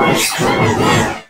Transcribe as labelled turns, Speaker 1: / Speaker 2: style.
Speaker 1: Right, with the.